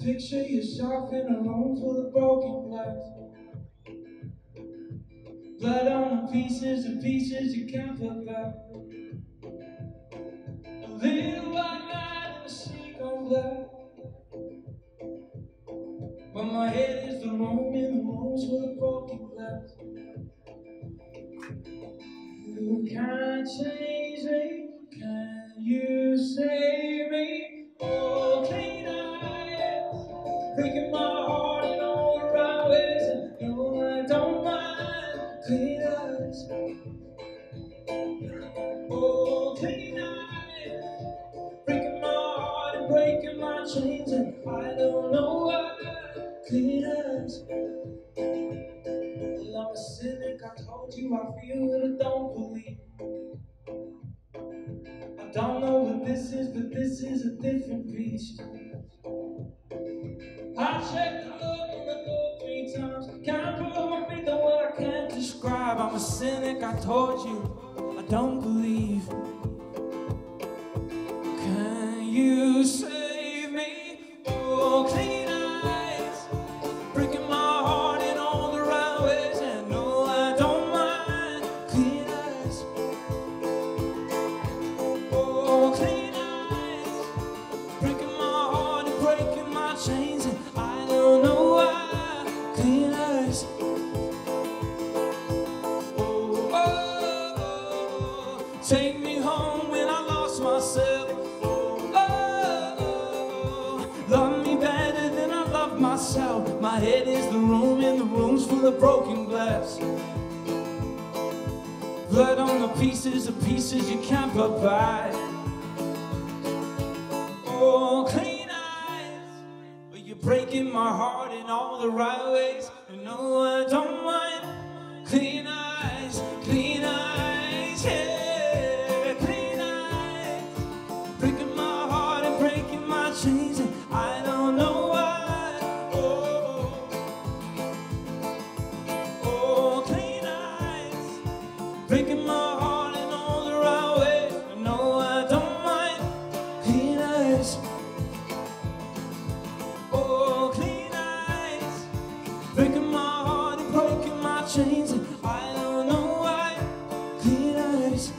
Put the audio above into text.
Picture yourself in a room full of broken glass. Blood on the pieces and pieces you can't put back. A little white night in the sea black. But my head is the room in the rooms full of broken glass. You can't change me, can you save breaking my heart in all the right ways. And no, I don't mind clean eyes. Oh, clean eyes, breaking my heart and breaking my chains. And I don't know why clean eyes. Well, I'm a cynic, I told you I feel it, I don't believe. I don't know what this is, but this is a different beast. I checked the look on the door three times. Can't put my feet on what I can't describe. I'm a cynic, I told you, I don't believe. Can you save me? Oh, clean eyes, breaking my heart in all the right ways. And no, I don't mind clean eyes. Oh, clean eyes, breaking my heart and breaking my chains. And I myself. My head is the room, and the room's full of broken glass. Blood on the pieces of pieces you can't back. Oh, clean eyes, but you're breaking my heart in all the right ways. And no, I breaking my heart in all the right way. No, I don't mind clean eyes. Oh, clean eyes. Breaking my heart and breaking my chains. I don't know why clean eyes.